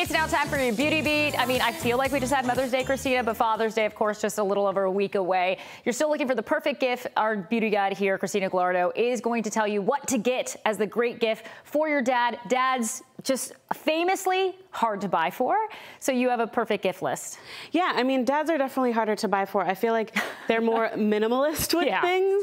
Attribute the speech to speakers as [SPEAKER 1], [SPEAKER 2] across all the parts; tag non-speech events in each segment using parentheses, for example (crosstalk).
[SPEAKER 1] It's now time for your beauty beat. I mean, I feel like we just had Mother's Day, Christina, but Father's Day, of course, just a little over a week away. You're still looking for the perfect gift. Our beauty guide here, Christina Gallardo, is going to tell you what to get as the great gift for your dad. Dads, just famously hard to buy for. So you have a perfect gift list.
[SPEAKER 2] Yeah, I mean, dads are definitely harder to buy for. I feel like they're more (laughs) minimalist with
[SPEAKER 1] yeah,
[SPEAKER 2] things.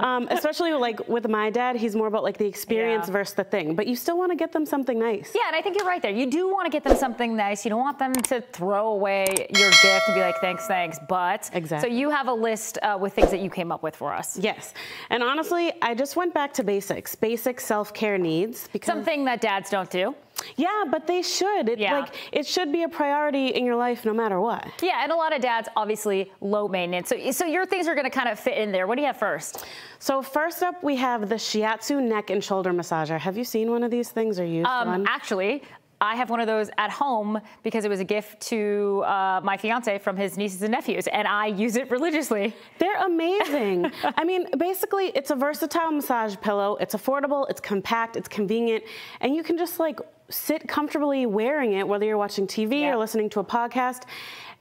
[SPEAKER 2] Um, especially like with my dad, he's more about like the experience yeah. versus the thing. But you still want to get them something nice.
[SPEAKER 1] Yeah, and I think you're right there. You do want to get them something nice. You don't want them to throw away your gift and be like, thanks, thanks. But
[SPEAKER 2] exactly.
[SPEAKER 1] So you have a list uh, with things that you came up with for us.
[SPEAKER 2] Yes, and honestly, I just went back to basics, basic self-care needs.
[SPEAKER 1] Because Something that dads don't do.
[SPEAKER 2] Yeah, but they should. It, yeah. Like, it should be a priority in your life no matter what.
[SPEAKER 1] Yeah, and a lot of dads, obviously, low maintenance. So, so your things are going to kind of fit in there. What do you have first?
[SPEAKER 2] So first up, we have the Shiatsu neck and shoulder massager. Have you seen one of these things or used um, one?
[SPEAKER 1] Actually, I have one of those at home because it was a gift to uh, my fiance from his nieces and nephews, and I use it religiously.
[SPEAKER 2] They're amazing. I mean, basically, it's a versatile massage pillow. It's affordable, it's compact, it's convenient, and you can just like sit comfortably wearing it, whether you're watching TV yeah. or listening to a podcast.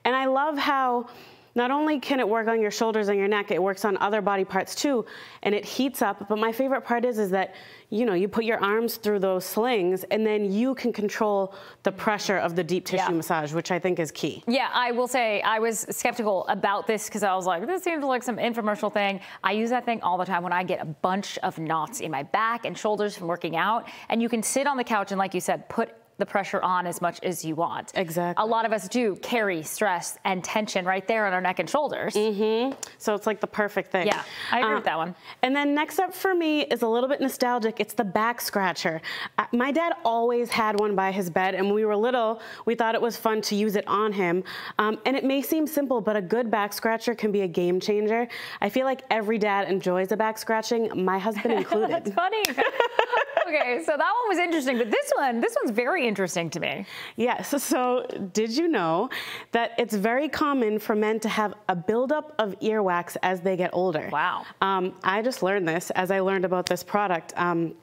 [SPEAKER 2] And I love how not only can it work on your shoulders and your neck, it works on other body parts too, and it heats up. But my favorite part is, is that, you know, you put your arms through those slings and then you can control the pressure of the deep tissue yeah. massage, which I think is key.
[SPEAKER 1] Yeah, I will say I was skeptical about this because I was like, this seems like some infomercial thing. I use that thing all the time when I get a bunch of knots in my back and shoulders from working out. And you can sit on the couch and like you said, put the pressure on as much as you want.
[SPEAKER 2] Exactly.
[SPEAKER 1] A lot of us do carry stress and tension right there on our neck and shoulders.
[SPEAKER 2] Mm-hmm. So it's like the perfect thing.
[SPEAKER 1] Yeah, I agree with that one.
[SPEAKER 2] And then next up for me is a little bit nostalgic. It's the back scratcher. Uh, my dad always had one by his bed, and when we were little, we thought it was fun to use it on him. Um, and it may seem simple, but a good back scratcher can be a game changer. I feel like every dad enjoys a back scratching, my husband (laughs) included.
[SPEAKER 1] That's funny. (laughs) okay, so that one was interesting, but this one, this one's very interesting to me.
[SPEAKER 2] Yes. So, did you know that it's very common for men to have a buildup of earwax as they get older?
[SPEAKER 1] Wow.
[SPEAKER 2] Um, I just learned this as I learned about this product. Um,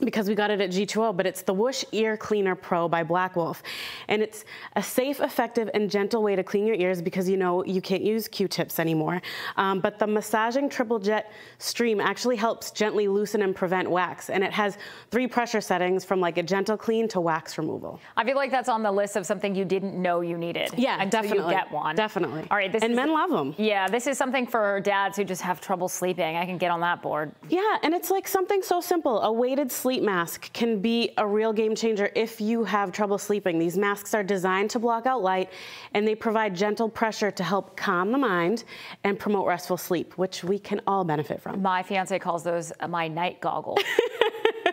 [SPEAKER 2] because we got it at G2O, but it's the Whoosh Ear Cleaner Pro by Black Wolf. And it's a safe, effective, and gentle way to clean your ears because you know you can't use Q-tips anymore. Um, but the massaging triple jet stream actually helps gently loosen and prevent wax. And it has three pressure settings from like a gentle clean to wax removal.
[SPEAKER 1] I feel like that's on the list of something you didn't know you needed.
[SPEAKER 2] Yeah, definitely.
[SPEAKER 1] you get one.
[SPEAKER 2] Definitely.
[SPEAKER 1] All right.
[SPEAKER 2] This and men love them.
[SPEAKER 1] Yeah, this is something for dads who just have trouble sleeping. I can get on that board.
[SPEAKER 2] Yeah, and it's like something so simple, a weighted sleep sleep mask can be a real game changer if you have trouble sleeping. These masks are designed to block out light and they provide gentle pressure to help calm the mind and promote restful sleep, which we can all benefit from.
[SPEAKER 1] My fiance calls those my night goggles.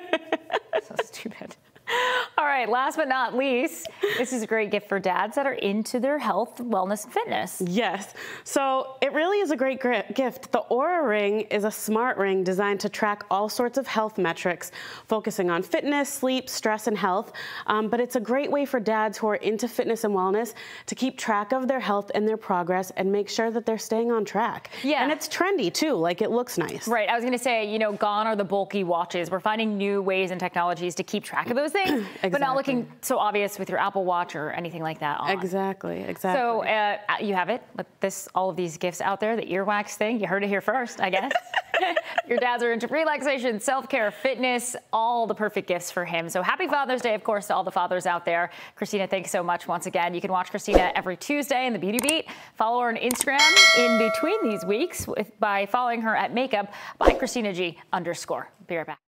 [SPEAKER 1] (laughs) so stupid. All right, last but not least, this is a great gift for dads that are into their health, wellness, and fitness.
[SPEAKER 2] Yes. So it really is a great gift. The Oura Ring is a smart ring designed to track all sorts of health metrics, focusing on fitness, sleep, stress, and health. Um, but it's a great way for dads who are into fitness and wellness to keep track of their health and their progress and make sure that they're staying on track.
[SPEAKER 1] Yeah.
[SPEAKER 2] And it's trendy too, like it looks nice.
[SPEAKER 1] Right. I was going to say, you know, gone are the bulky watches. We're finding new ways and technologies to keep track of those things. exactly. (clears throat) But not looking so obvious with your Apple Watch or anything like that on.
[SPEAKER 2] Exactly, exactly.
[SPEAKER 1] So uh, you have it with this, all of these gifts out there, the earwax thing. You heard it here first, I guess. (laughs) (laughs) Your dads are into relaxation, self-care, fitness, all the perfect gifts for him. So happy Father's Day, of course, to all the fathers out there. Christina, thanks so much once again. You can watch Christina every Tuesday in the Beauty Beat. Follow her on Instagram in between these weeks with, by following her at makeup by Christina G underscore. Be right back.